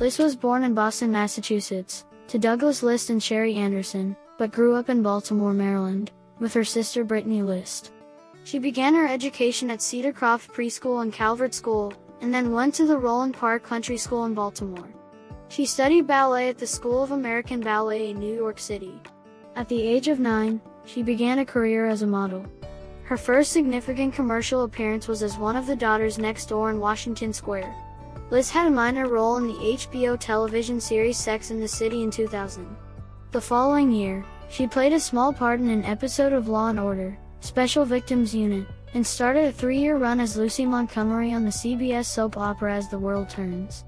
List was born in Boston, Massachusetts, to Douglas List and Sherry Anderson, but grew up in Baltimore, Maryland, with her sister Brittany List. She began her education at Cedarcroft Preschool and Calvert School, and then went to the Roland Park Country School in Baltimore. She studied ballet at the School of American Ballet in New York City. At the age of nine, she began a career as a model. Her first significant commercial appearance was as one of the daughters next door in Washington Square. List had a minor role in the HBO television series Sex and the City in 2000. The following year, she played a small part in an episode of Law & Order, Special Victims Unit, and started a three-year run as Lucy Montgomery on the CBS soap opera As the World Turns.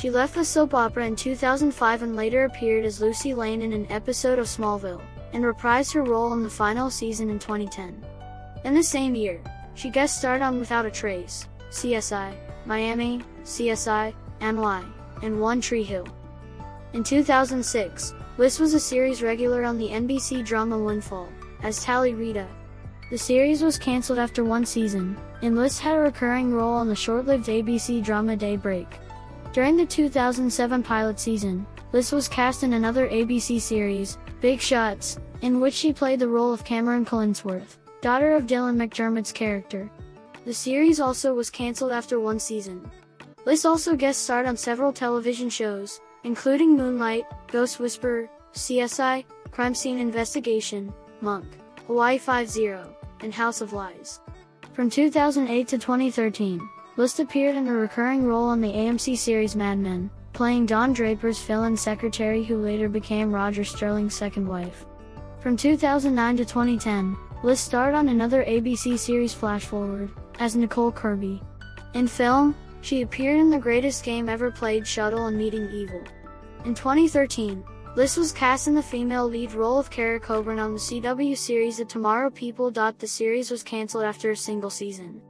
She left the soap opera in 2005 and later appeared as Lucy Lane in an episode of Smallville, and reprised her role in the final season in 2010. In the same year, she guest starred on Without a Trace, CSI, Miami, CSI, NY, and One Tree Hill. In 2006, List was a series regular on the NBC drama Windfall, as Tally Rita. The series was cancelled after one season, and List had a recurring role on the short-lived ABC drama Daybreak. During the 2007 pilot season, List was cast in another ABC series, Big Shots, in which she played the role of Cameron Collinsworth, daughter of Dylan McDermott's character. The series also was cancelled after one season. List also guest starred on several television shows, including Moonlight, Ghost Whisperer, CSI, Crime Scene Investigation, Monk, Hawaii Five-0, and House of Lies. From 2008 to 2013, List appeared in a recurring role on the AMC series Mad Men, playing Don Draper's fill-in secretary who later became Roger Sterling's second wife. From 2009 to 2010, List starred on another ABC series Flash Forward, as Nicole Kirby. In film, she appeared in The Greatest Game Ever Played Shuttle and Meeting Evil. In 2013, List was cast in the female lead role of Cara Coburn on the CW series The Tomorrow People. The series was cancelled after a single season.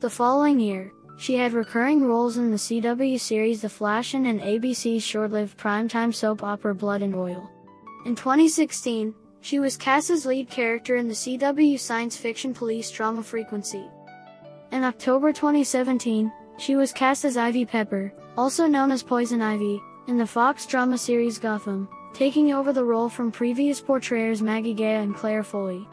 The following year, she had recurring roles in the CW series The Flash and in ABC's short-lived primetime soap opera Blood and Oil. In 2016, she was cast as lead character in the CW science fiction police drama Frequency. In October 2017, she was cast as Ivy Pepper, also known as Poison Ivy, in the Fox drama series Gotham, taking over the role from previous portrayers Maggie Geha and Clare Foley.